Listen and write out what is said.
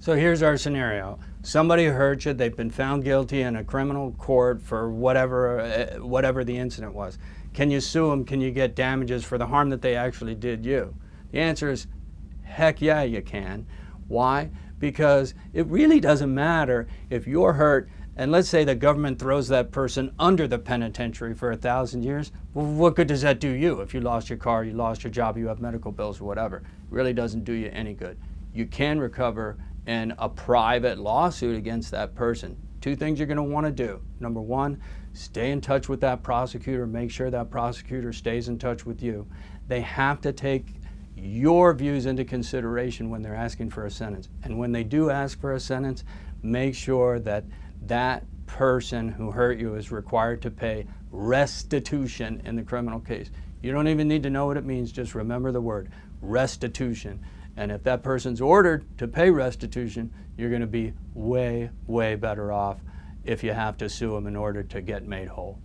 So here's our scenario. Somebody hurt you, they've been found guilty in a criminal court for whatever, uh, whatever the incident was. Can you sue them? Can you get damages for the harm that they actually did you? The answer is heck yeah, you can. Why? Because it really doesn't matter if you're hurt and let's say the government throws that person under the penitentiary for a thousand years, well, what good does that do you if you lost your car, you lost your job, you have medical bills or whatever? It really doesn't do you any good. You can recover in a private lawsuit against that person. Two things you're going to want to do. Number one, stay in touch with that prosecutor, make sure that prosecutor stays in touch with you. They have to take your views into consideration when they're asking for a sentence. And when they do ask for a sentence, make sure that that person who hurt you is required to pay restitution in the criminal case. You don't even need to know what it means, just remember the word restitution. And if that person's ordered to pay restitution, you're going to be way, way better off if you have to sue them in order to get made whole.